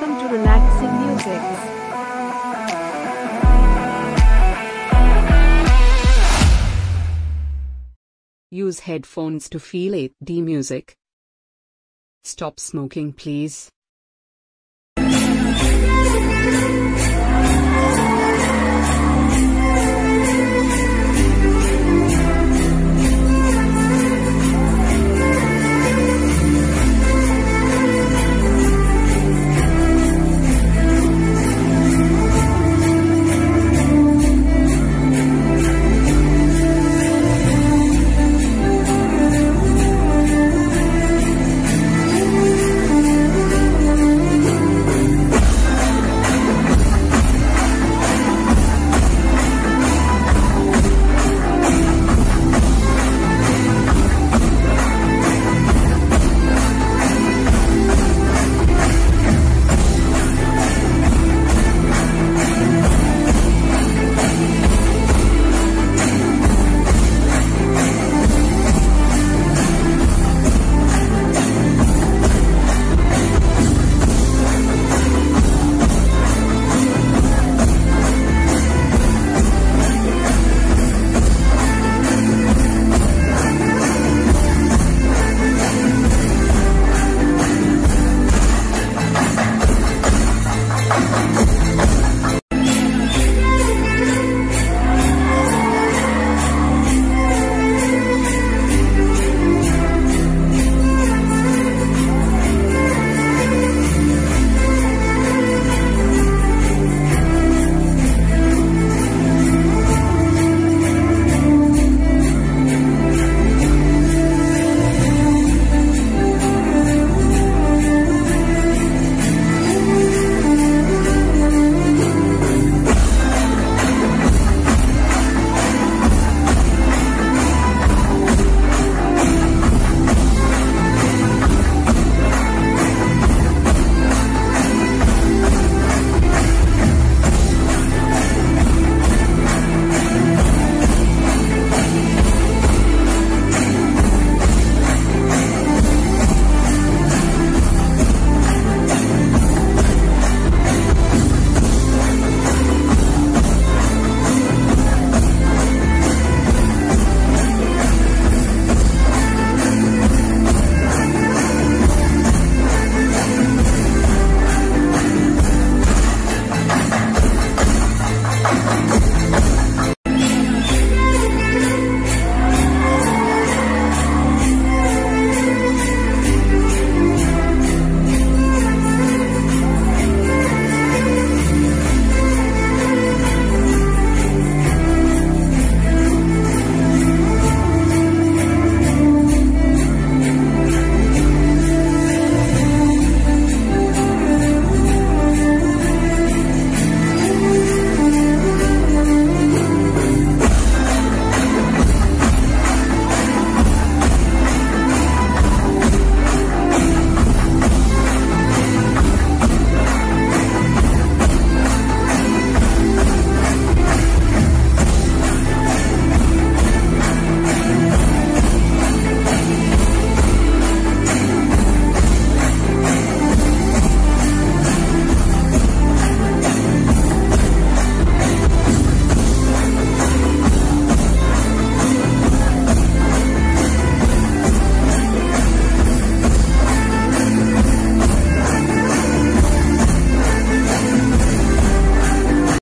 Welcome to relaxing music. Use headphones to feel it. D music. Stop smoking please.